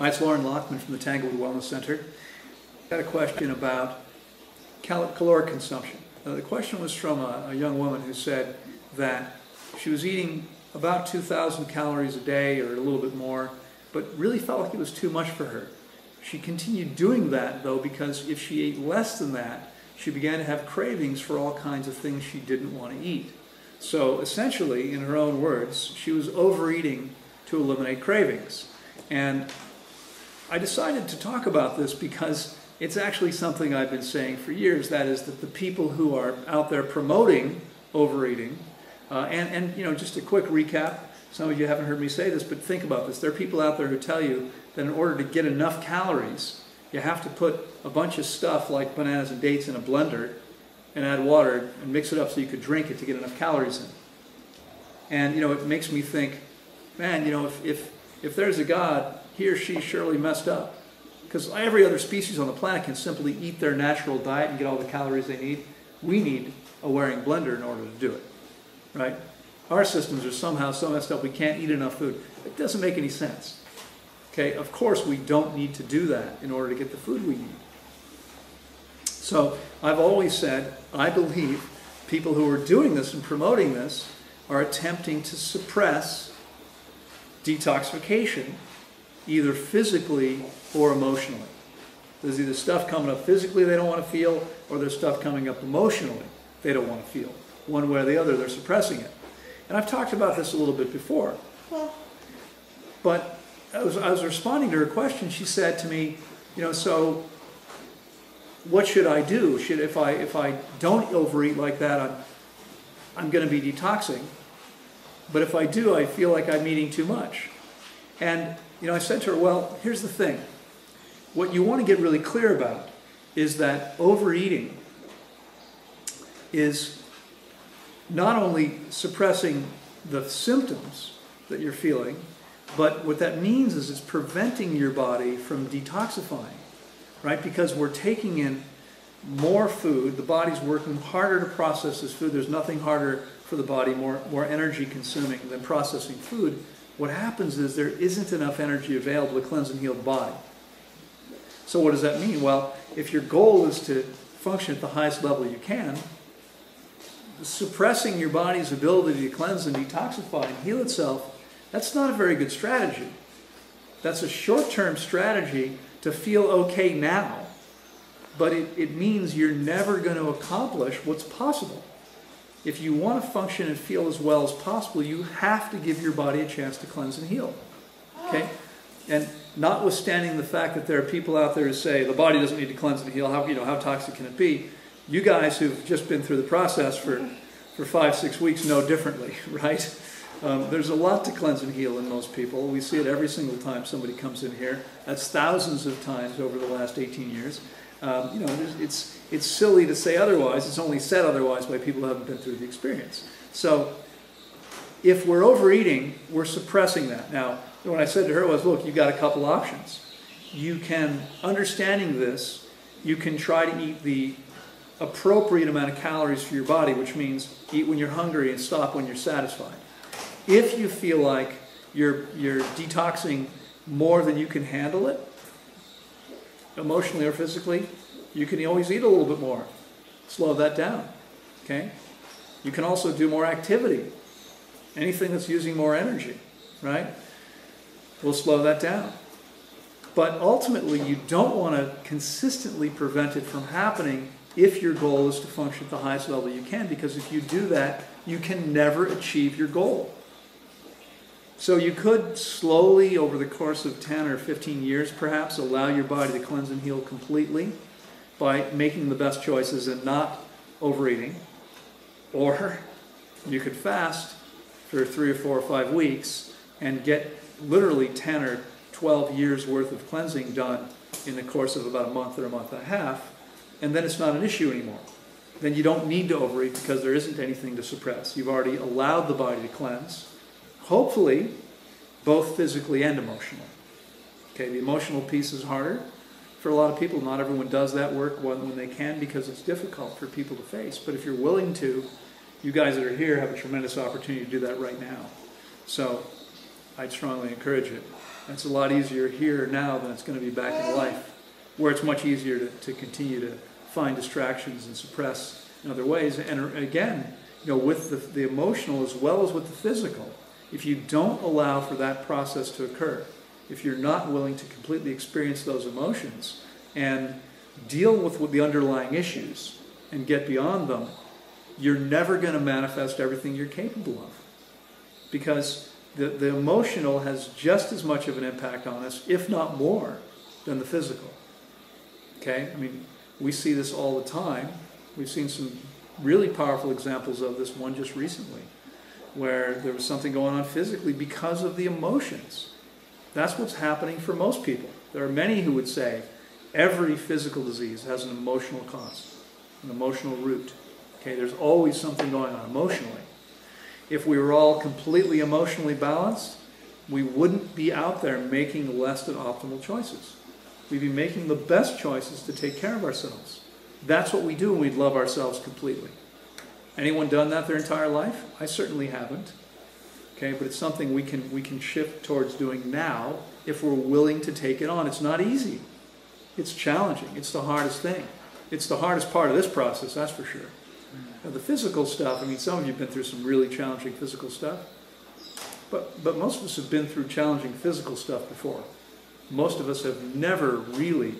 Hi, it's Loren Lockman from the Tanglewood Wellness Center. I Got a question about cal- caloric consumption. Uh, the question was from a, a young woman who said that she was eating about 2,000 calories a day or a little bit more, but really felt like it was too much for her. She continued doing that though because if she ate less than that, she began to have cravings for all kinds of things she didn't want to eat. So essentially, in her own words, she was overeating to eliminate cravings. And I decided to talk about this because it's actually something I've been saying for years. That is, that the people who are out there promoting overeating, uh, and, and you know, just a quick recap. Some of you haven't heard me say this, but think about this. There are people out there who tell you that in order to get enough calories, you have to put a bunch of stuff like bananas and dates in a blender and add water and mix it up so you could drink it to get enough calories in. And you know, it makes me think, man, you know, if if, if there's a God, he or she surely messed up. Because every other species on the planet can simply eat their natural diet and get all the calories they need. We need a Waring blender in order to do it. Right? Our systems are somehow so messed up we can't eat enough food. It doesn't make any sense. Okay, of course we don't need to do that in order to get the food we need. So I've always said, I believe people who are doing this and promoting this are attempting to suppress detoxification, either physically or emotionally. There's either stuff coming up physically they don't want to feel, or there's stuff coming up emotionally they don't want to feel. One way or the other, they're suppressing it. And I've talked about this a little bit before. But as I was responding to her question, she said to me, you know, so what should I do? Should if I if I don't overeat like that, I'm I'm going to be detoxing. But if I do, I feel like I'm eating too much. And you know, I said to her, well, here's the thing. What you want to get really clear about is that overeating is not only suppressing the symptoms that you're feeling, but what that means is it's preventing your body from detoxifying, right? Because we're taking in more food, the body's working harder to process this food. There's nothing harder for the body, more, more energy consuming than processing food. What happens is there isn't enough energy available to cleanse and heal the body. So, what does that mean? Well, if your goal is to function at the highest level you can, suppressing your body's ability to cleanse and detoxify and heal itself, that's not a very good strategy. That's a short term strategy to feel okay now, but it, it means you're never going to accomplish what's possible. If you want to function and feel as well as possible, you have to give your body a chance to cleanse and heal. Okay? And notwithstanding the fact that there are people out there who say the body doesn't need to cleanse and heal, how, you know, how toxic can it be? You guys who've just been through the process for, for five, six weeks know differently, right? Um, there's a lot to cleanse and heal in most people. We see it every single time somebody comes in here. That's thousands of times over the last 18 years. Um, you know, it's, it's silly to say otherwise. It's only said otherwise by people who haven't been through the experience. So if we're overeating, we're suppressing that. Now, what I said to her was, look, you've got a couple options. You can, understanding this, you can try to eat the appropriate amount of calories for your body, which means eat when you're hungry and stop when you're satisfied. If you feel like you're, you're detoxing more than you can handle it, emotionally or physically, you can always eat a little bit more. Slow that down. Okay? You can also do more activity. Anything that's using more energy, right? We'll slow that down. But ultimately, you don't want to consistently prevent it from happening if your goal is to function at the highest level you can, because if you do that, you can never achieve your goal. So you could slowly, over the course of 10 or 15 years perhaps, allow your body to cleanse and heal completely by making the best choices and not overeating. Or you could fast for three or four or five weeks and get literally 10 or 12 years worth of cleansing done in the course of about a month or a month and a half, and then it's not an issue anymore. Then you don't need to overeat because there isn't anything to suppress. You've already allowed the body to cleanse, hopefully, both physically and emotionally. Okay, the emotional piece is harder for a lot of people. Not everyone does that work when, they can because it's difficult for people to face. But if you're willing to, you guys that are here have a tremendous opportunity to do that right now. So I'd strongly encourage it. It's a lot easier here now than it's going to be back in life, where it's much easier to, to continue to find distractions and suppress in other ways. And again, you know, with the, the emotional as well as with the physical, if you don't allow for that process to occur, if you're not willing to completely experience those emotions and deal with, the underlying issues and get beyond them, you're never going to manifest everything you're capable of. Because the, the emotional has just as much of an impact on us, if not more, than the physical. Okay? I mean, we see this all the time. We've seen some really powerful examples of this, one just recently, where there was something going on physically because of the emotions. That's what's happening for most people. There are many who would say every physical disease has an emotional cause, an emotional root. Okay, there's always something going on emotionally. If we were all completely emotionally balanced, we wouldn't be out there making less than optimal choices. We'd be making the best choices to take care of ourselves. That's what we do when we love ourselves completely. Anyone done that their entire life? I certainly haven't. Okay, but it's something we can we can shift towards doing now if we're willing to take it on. It's not easy. It's challenging. It's the hardest thing. It's the hardest part of this process, that's for sure. Now, the physical stuff, I mean, some of you have been through some really challenging physical stuff. But, but most of us have been through challenging physical stuff before. Most of us have never really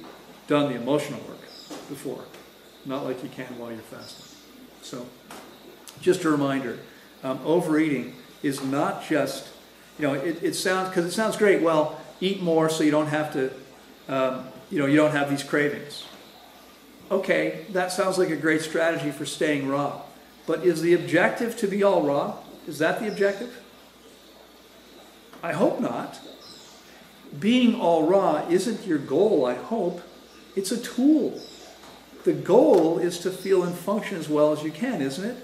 done the emotional work before. Not like you can while you're fasting. So, just a reminder um, overeating is not just, you know, it, it sounds, because it sounds great, well, eat more so you don't have to, um, you know, you don't have these cravings. Okay, that sounds like a great strategy for staying raw. But is the objective to be all raw? Is that the objective? I hope not. Being all raw isn't your goal, I hope. It's a tool. The goal is to feel and function as well as you can, isn't it?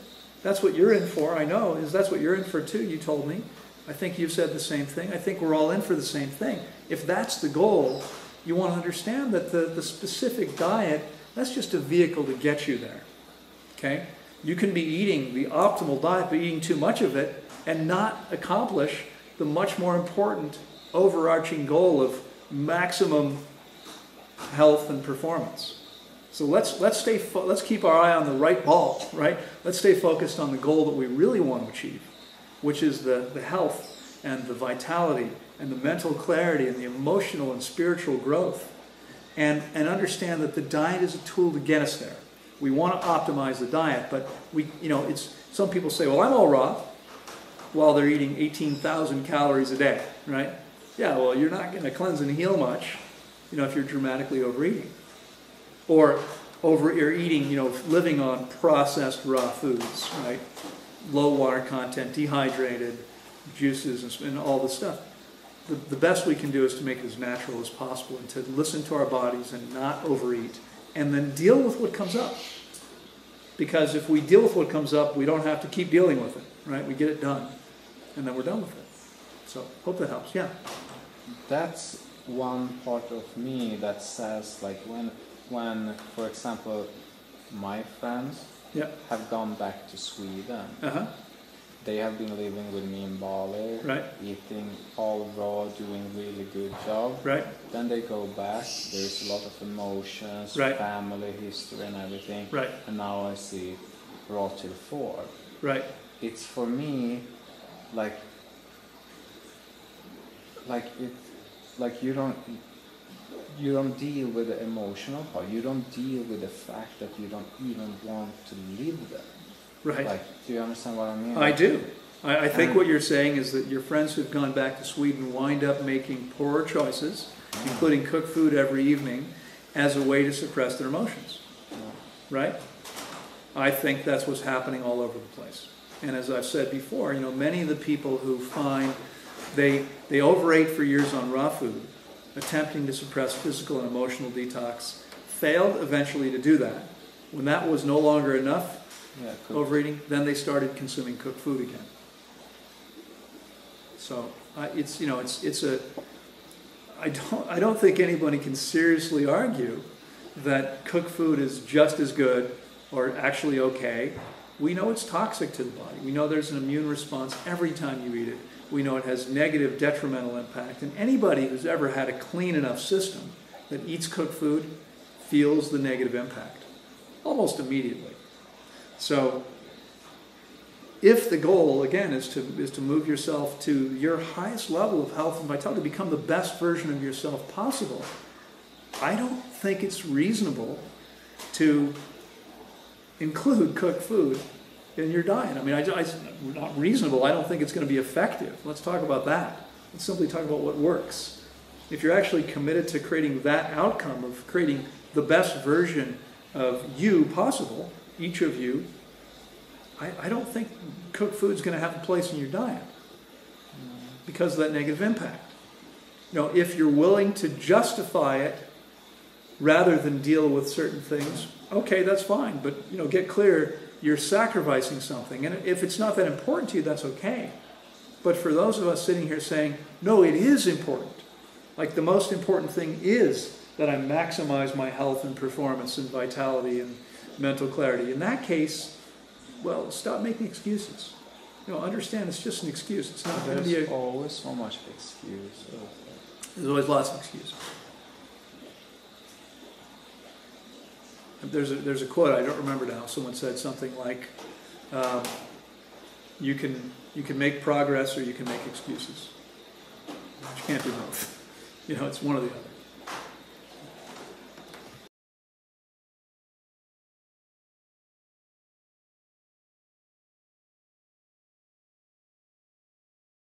That's what you're in for, I know. Is that's what you're in for too, you told me. I think you've said the same thing. I think we're all in for the same thing. If that's the goal, you want to understand that the, the specific diet, that's just a vehicle to get you there. Okay? You can be eating the optimal diet, but eating too much of it and not accomplish the much more important overarching goal of maximum health and performance. So let's let's stay let's keep our eye on the right ball, right? Let's stay focused on the goal that we really want to achieve, which is the, the health and the vitality and the mental clarity and the emotional and spiritual growth. And and understand that the diet is a tool to get us there. We want to optimize the diet, but we you know, it's some people say, Well, I'm all raw while they're eating 18,000 calories a day, right? Yeah, well, you're not going to cleanse and heal much, you know, if you're dramatically overeating or over eating, you know, living on processed raw foods, right? Low water content, dehydrated, juices, and, all the stuff. The, the best we can do is to make it as natural as possible and to listen to our bodies and not overeat, and then deal with what comes up. Because if we deal with what comes up, we don't have to keep dealing with it, right? We get it done, and then we're done with it. So, hope that helps. Yeah. That's one part of me that says, like, when when, for example, my friends Yeah. have gone back to Sweden, Uh huh. they have been living with me in Bali, Right. eating all raw, doing really good job. Right. Then they go back. There's a lot of emotions, Right. family history, and everything. Right. And now I see raw till four. Right. It's for me, like, like it, like you don't, you don't deal with the emotional part. You don't deal with the fact that you don't even want to live there. Right. Like, do you understand what I mean? I do. I, I think And- what you're saying is that your friends who've gone back to Sweden wind up making poorer choices, mm. including cook food every evening, as a way to suppress their emotions. Mm. Right? I think that's what's happening all over the place. And as I've said before, you know, many of the people who find they they overate for years on raw food, attempting to suppress physical and emotional detox, failed eventually to do that. When that was no longer enough, Yeah, overeating, then they started consuming cooked food again. So uh, it's you know it's it's a I don't I don't think anybody can seriously argue that cooked food is just as good or actually okay. We know it's toxic to the body. We know there's an immune response every time you eat it. We know it has negative detrimental impact. And anybody who's ever had a clean enough system that eats cooked food feels the negative impact almost immediately. So if the goal again is to is to move yourself to your highest level of health and vitality, become the best version of yourself possible, I don't think it's reasonable to include cooked food in your diet. I mean, I, I, not reasonable. I don't think it's going to be effective. Let's talk about that. Let's simply talk about what works. If you're actually committed to creating that outcome of creating the best version of you possible, each of you, I, I don't think cooked food is going to have a place in your diet because of that negative impact. You know, if you're willing to justify it rather than deal with certain things, okay, that's fine. But you know, get clear you're sacrificing something, and if it's not that important to you, that's okay. But for those of us sitting here saying, no, it is important. Like the most important thing is that I maximize my health and performance and vitality and mental clarity. In that case, well, stop making excuses. You know, understand it's just an excuse. It's not going to be There's a. always so much excuse. There's always lots of excuses. There's a, there's a quote, I don't remember now, someone said something like, um, you can, you can make progress or you can make excuses. But you can't do both. You know, it's one or the other.